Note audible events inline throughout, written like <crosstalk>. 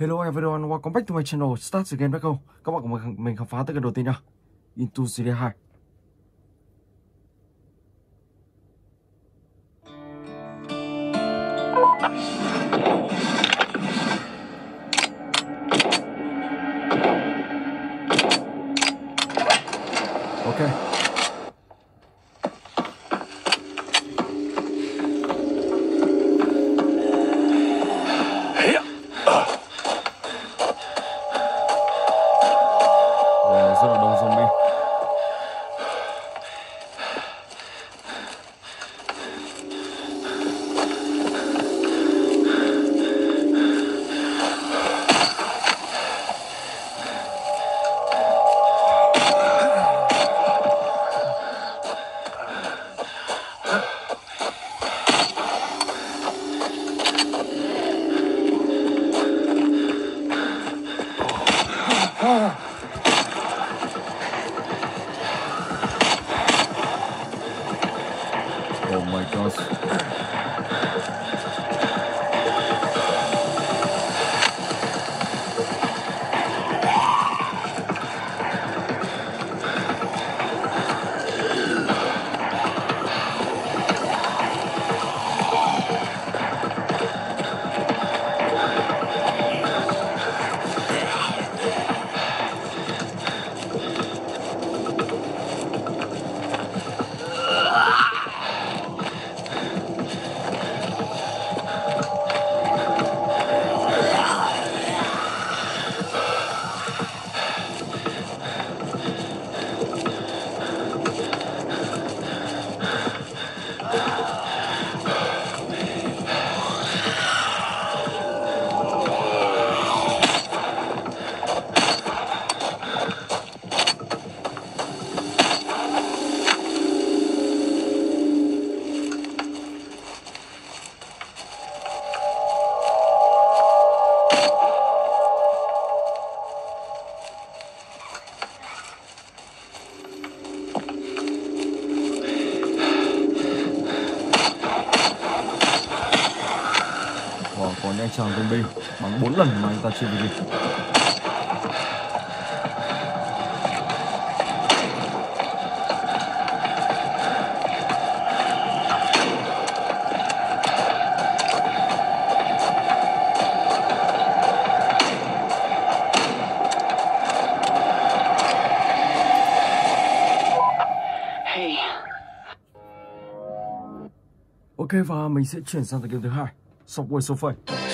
Hello everyone, welcome back to my channel Start Game Back Home Các bạn cùng mình khám phá tới cái đầu tiên nha Into Series 2 4 lần mà anh ta chưa bị địch Ok và mình sẽ chuyển sang tựa game thứ hai. Subway Surfer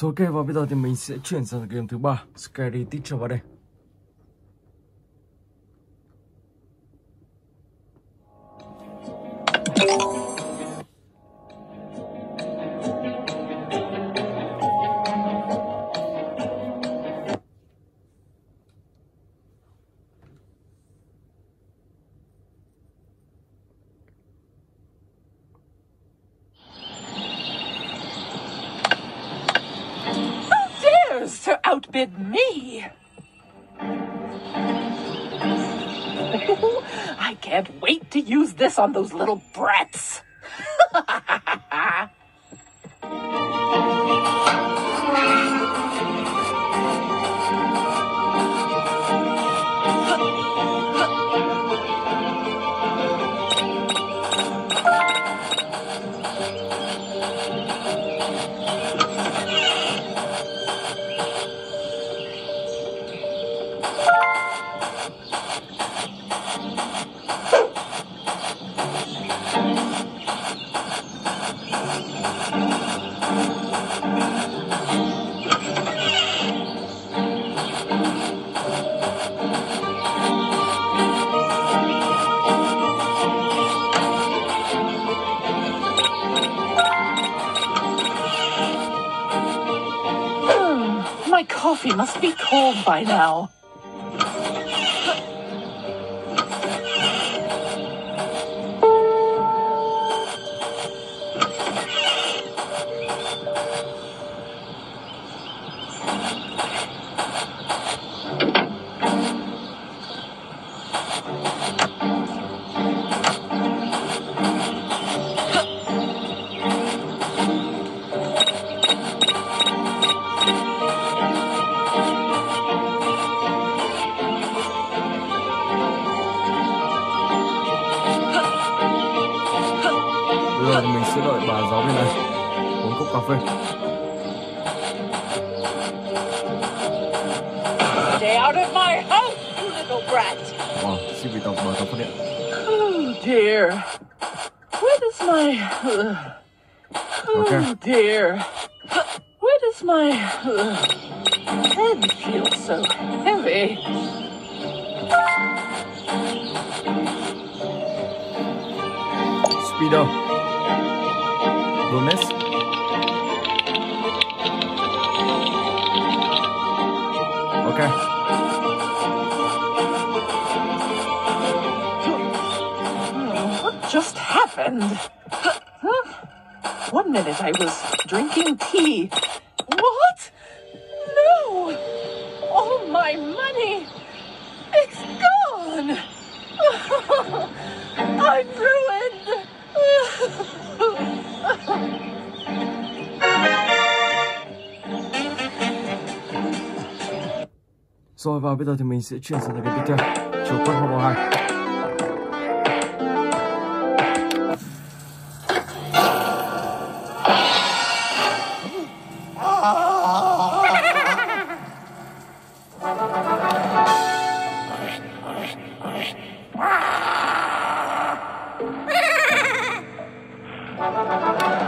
So ok và bây giờ thì mình sẽ chuyển sang game thứ ba, Scary Teacher vào đây. On those little brats. Must be cold by now. Wow, xin vị tổng bà tổng phát hiện. Oh dear. Where does my. Uh, oh Okay. dear. Where does my. Uh, head feel so heavy? Speedo. Lunes. Ok. Huh? One minute I was drinking tea. What? No! All my money! It's gone! <laughs> I'm ruined! Rồi và bây giờ thì mình sẽ chuyển sang cái theo. Chiều quất Horror 2. Rồi Música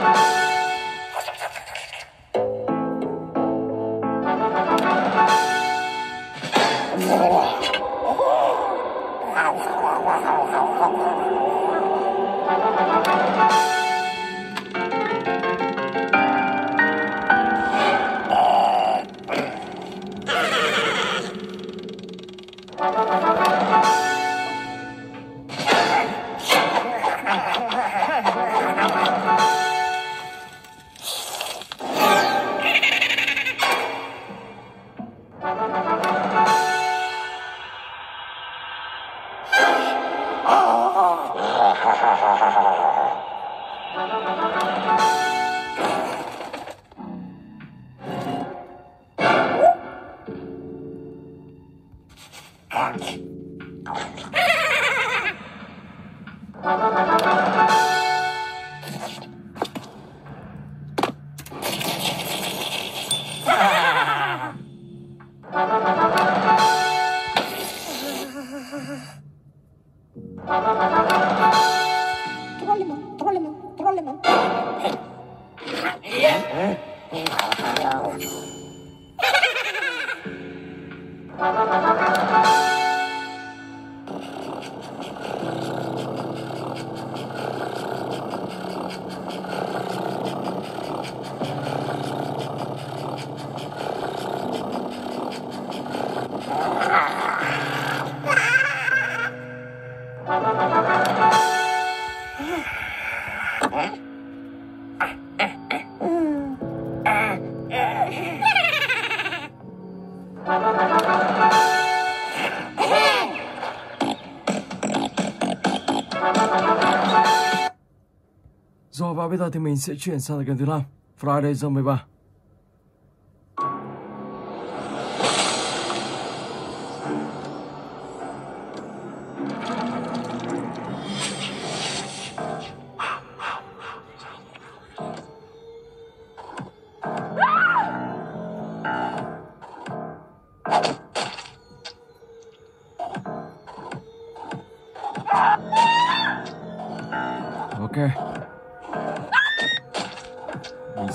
Bây giờ thì mình sẽ chuyển sang game thứ năm Friday giờ 13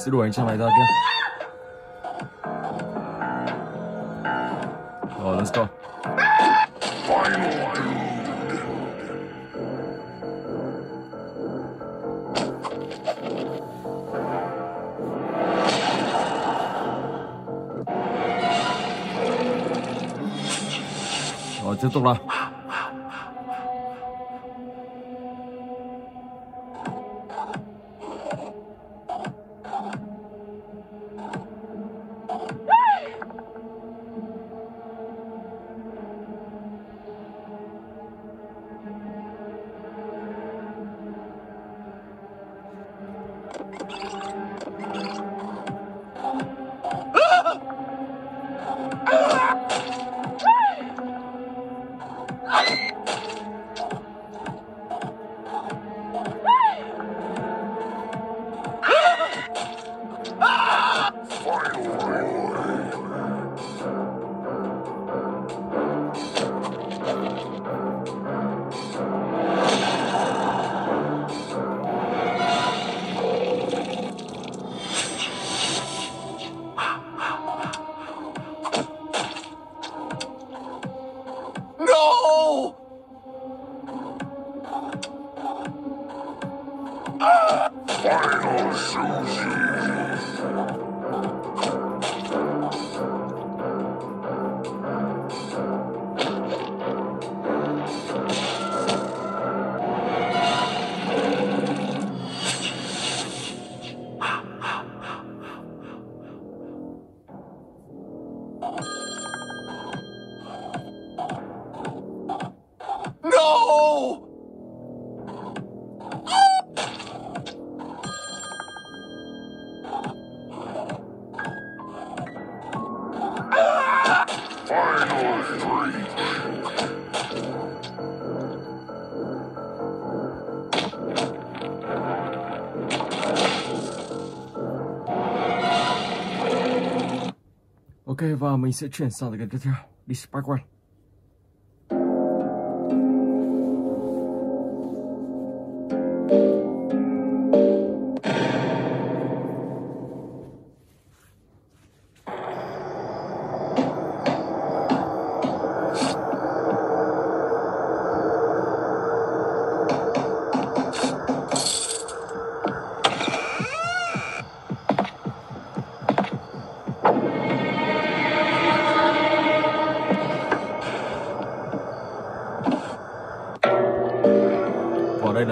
sẽ đuổi anh chàng này ra kia. Rồi let's go. Rồi tiếp tục nào. Final Susie. Và mình sẽ chuyển sang cái tiếp theo. Đi Spark One.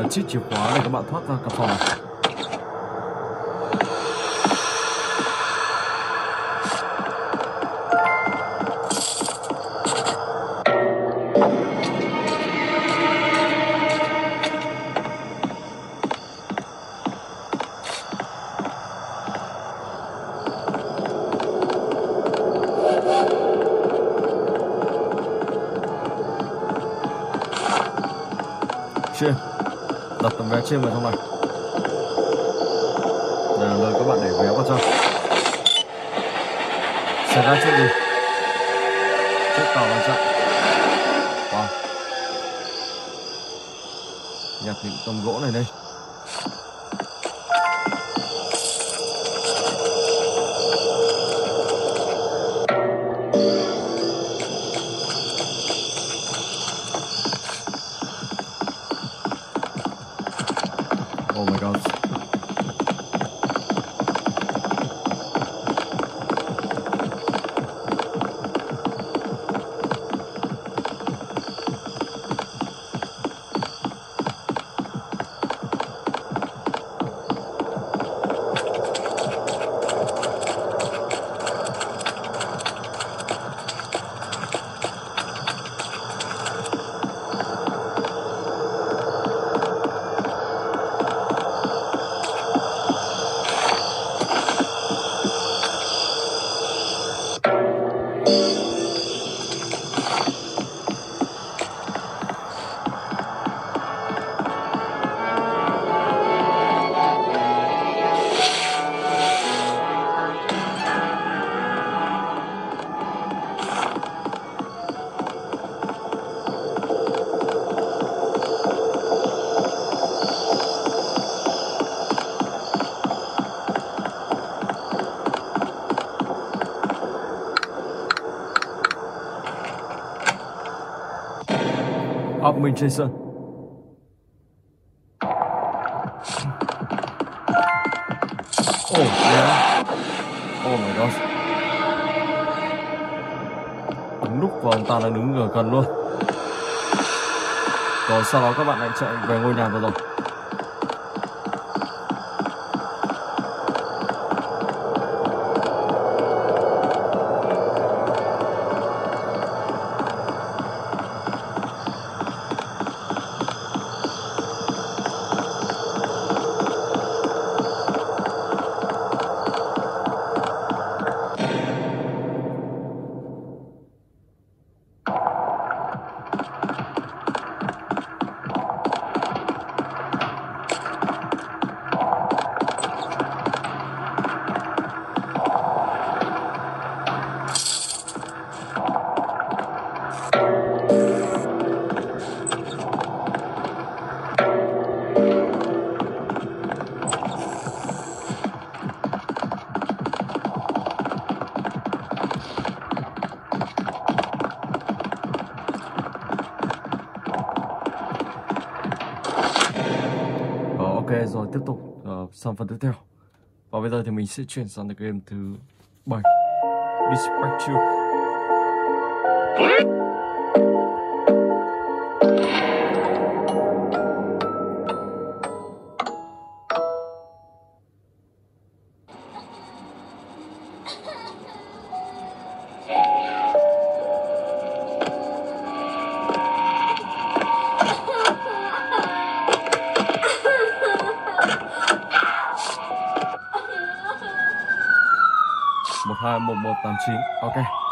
Chiếc chìa khóa để các bạn thoát ra căn phòng. Trên vào trong này Đây là nơi các bạn để vé vào trong. Xảy ra chuyện gì Chiếc tàu vào chặn Wow Nhặt những tấm gỗ này đây. Học mình Jason Oh yeah. Oh my god. Đúng lúc và ông ta đang đứng ở gần luôn. Rồi sau đó các bạn lại chạy về ngôi nhà vừa rồi. sang phần tiếp theo và bây giờ thì mình sẽ chuyển sang được game thứ bảy Dispatch You Yeah. 21189 ok.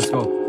Let's go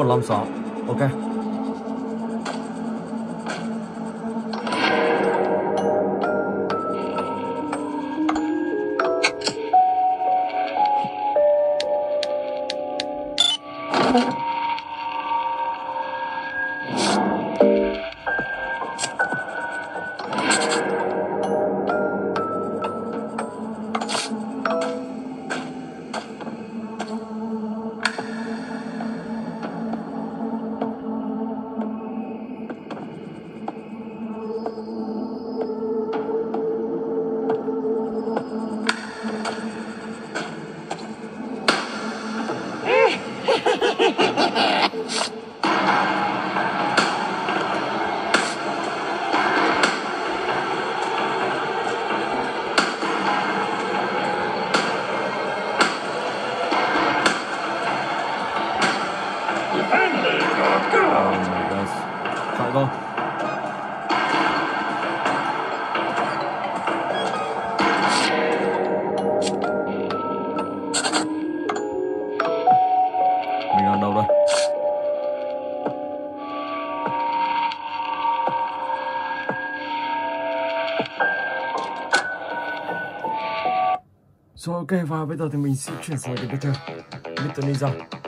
chín một năm sáu ok và bây giờ thì mình sẽ chuyển sang cái tiếp theo Mr. Ninja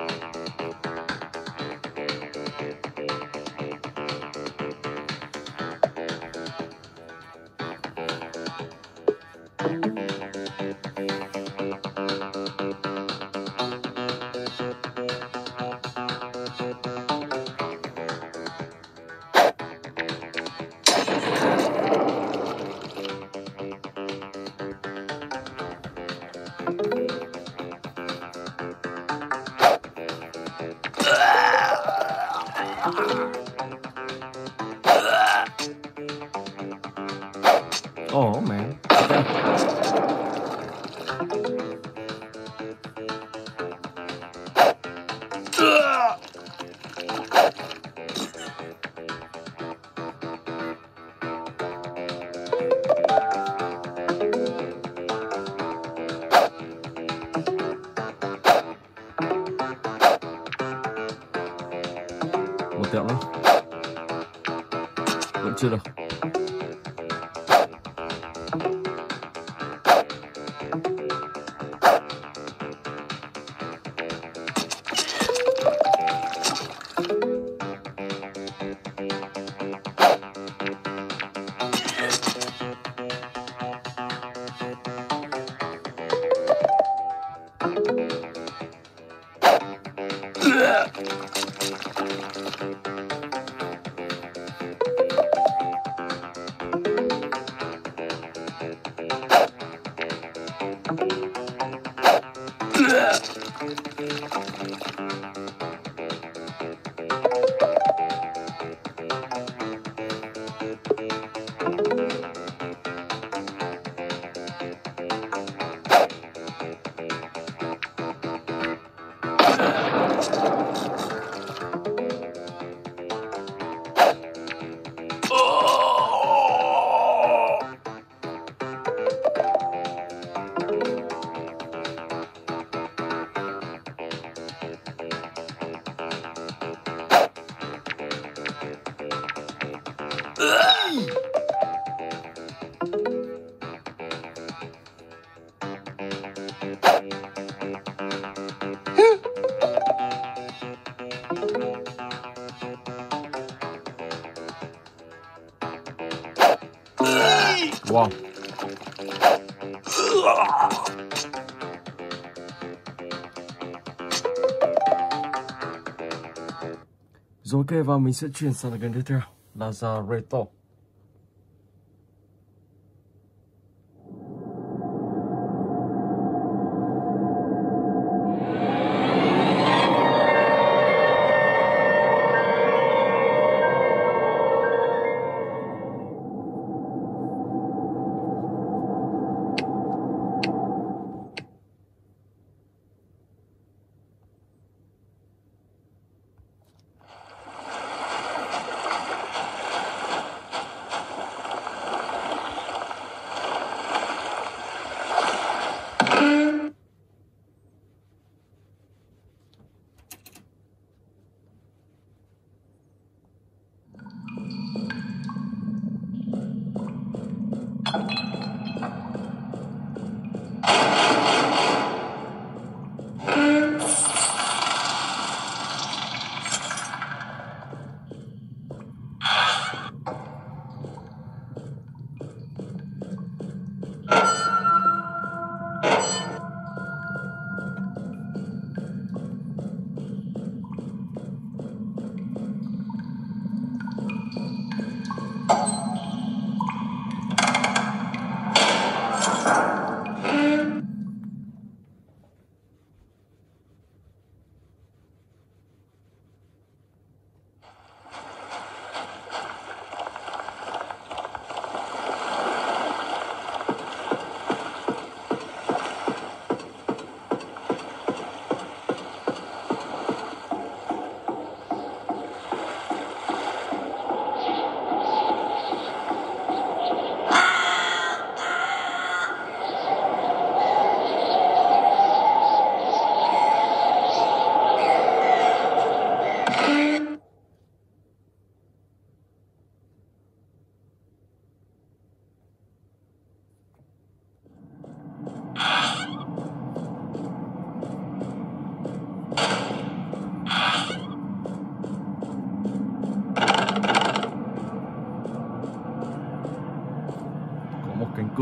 Một tẹo. Vẫn chưa được. Wow. Ok và mình sẽ chuyển sang cái tiếp theo là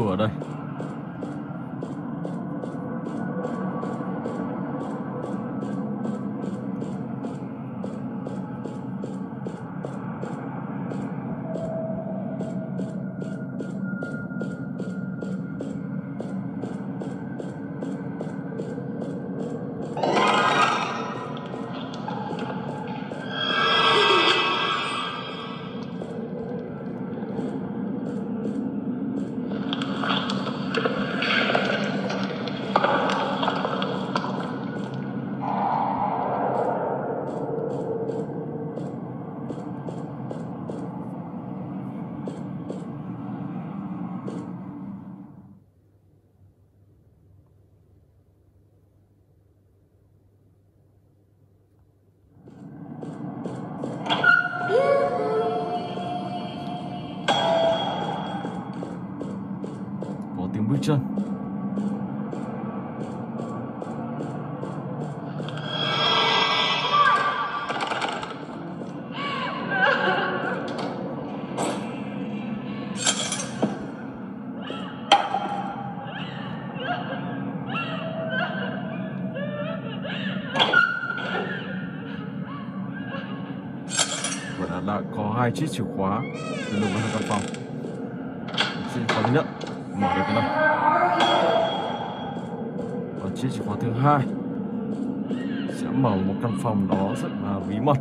Cửa đây. Hai chiếc chìa khóa. Để được vào căn phòng. Chiếc chìa khóa thứ nhất. Mở được cái này và chiếc chìa khóa thứ hai sẽ mở một căn phòng đó rất là bí mật.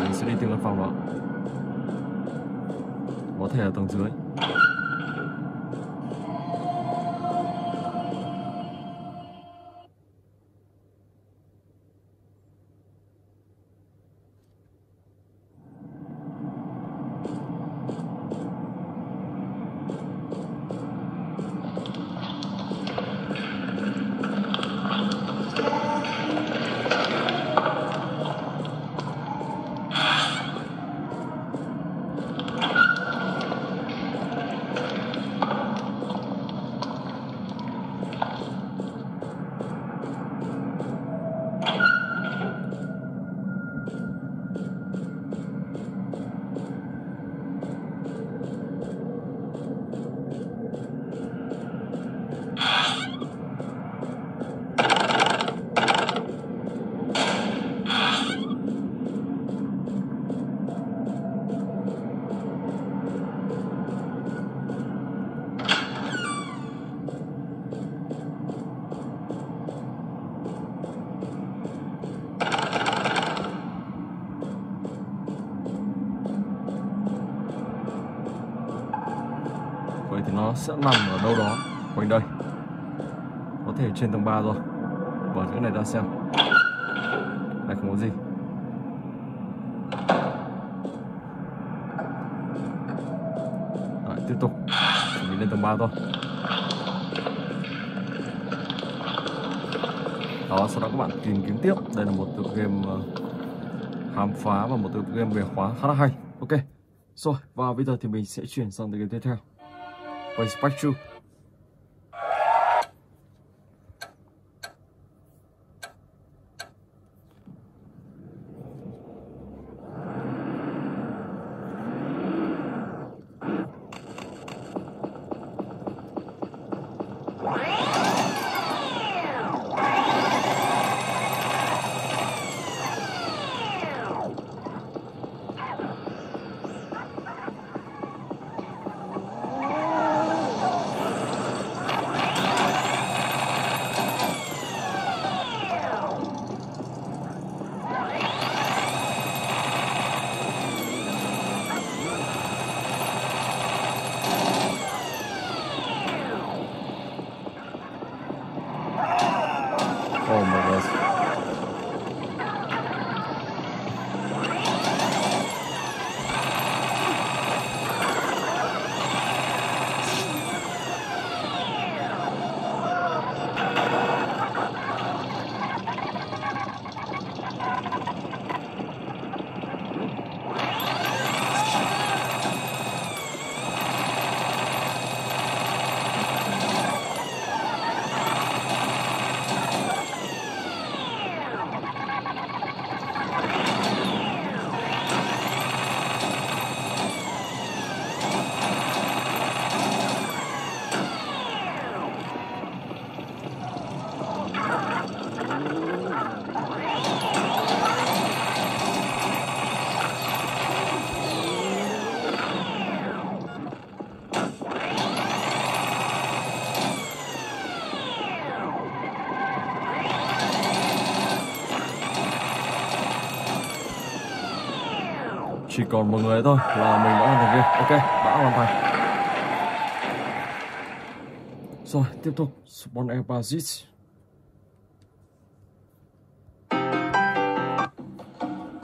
Mình sẽ đi tìm căn phòng đó. Có thể ở tầng dưới. Cũng nằm ở đâu đó quanh đây. Có thể trên tầng 3 rồi mở cái này ra xem. Này không có gì. Đấy, tiếp tục. Chuẩn bị lên tầng 3 thôi. Đó sau đó các bạn tìm kiếm tiếp. Đây là một tựa game ờ, khám phá và một tựa game về khóa khá là hay. Ok. Rồi và bây giờ thì mình sẽ chuyển sang tựa game tiếp theo. Pois partiu. Chỉ còn một người thôi là mình đã hoàn thành game ok đã hoàn thành. Rồi tiếp tục. Spawn basis.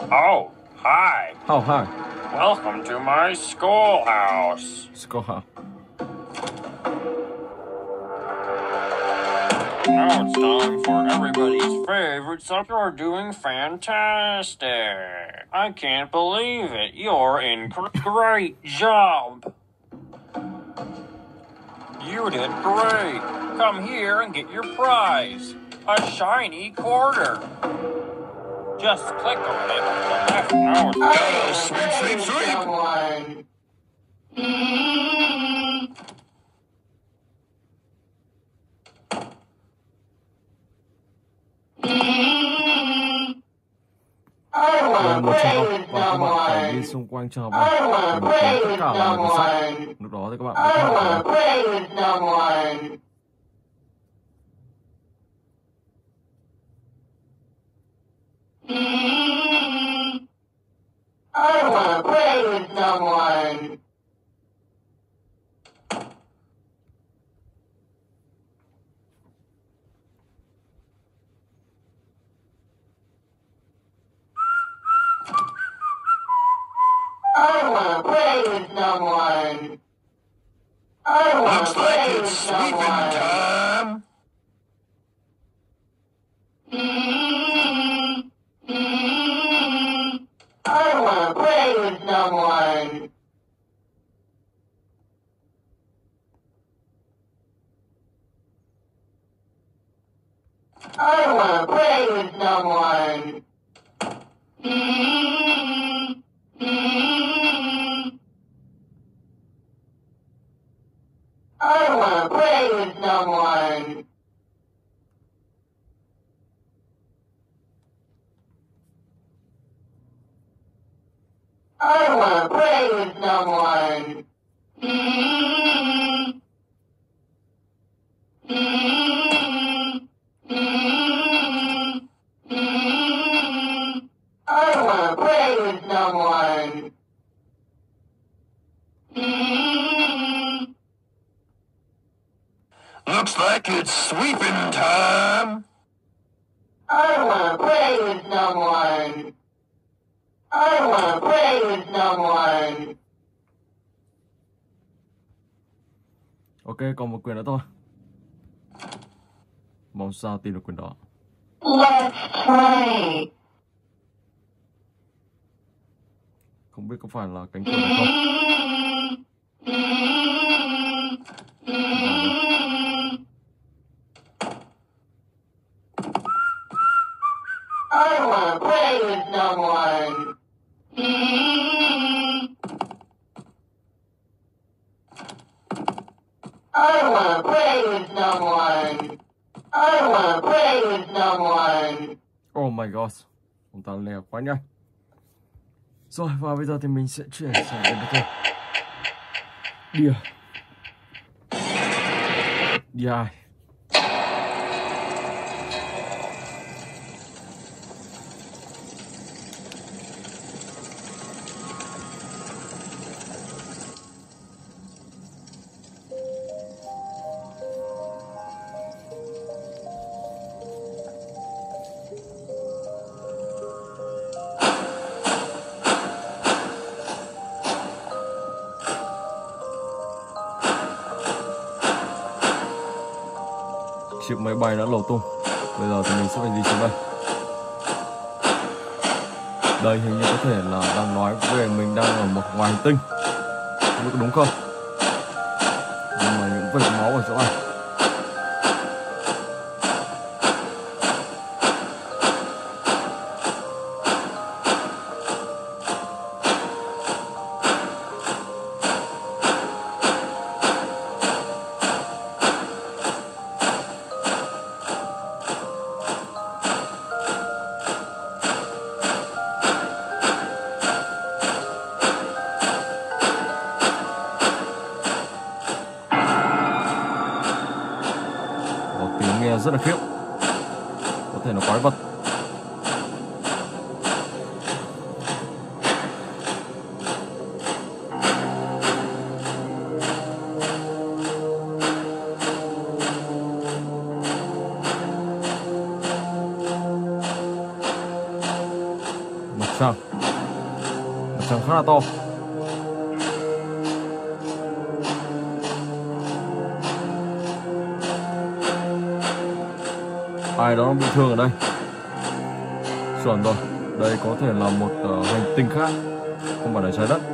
Oh, hi. how hi? Welcome to my schoolhouse. schoolhouse Now it's time for everybody's favorite subject. You're doing fantastic. I can't believe it. You're in gr- great job. You did great. Come here and get your prize. A shiny quarter. Just click on it on the left. Now it's time to sweep, sweep, sweep. Đây một trường hợp và các bạn phải đi xung quanh trường hợp để tất cả mọi người sách lúc đó thì các bạn mới thoát được I wanna play with someone. I wanna play with someone. I wanna Looks play like with it's sweeping someone. time. I wanna play with someone. I wanna play with someone. I don't wanna play with someone. I don't wanna play with someone. Sao tìm được quyền đó Let's play. không biết có phải là cánh cửa <laughs> này không I wanna play with someone. I wanna play with someone. I wanna play with someone. oh my god ông ta leo quá nhanh rồi và bây giờ thì mình sẽ chuyển sang game tiếp theo đìa chiếc máy bay đã nổ tung. Bây giờ thì mình sẽ phải đi xuống đây. Đây hình như có thể là đang nói về mình đang ở một ngoài hành tinh. Không biết có đúng không? Nhưng mà những vệt máu ở chỗ này. Khá là to. Ai đó bị thương ở đây. Chuẩn rồi đây có thể là một uh, hành tinh khác không phải là trái đất.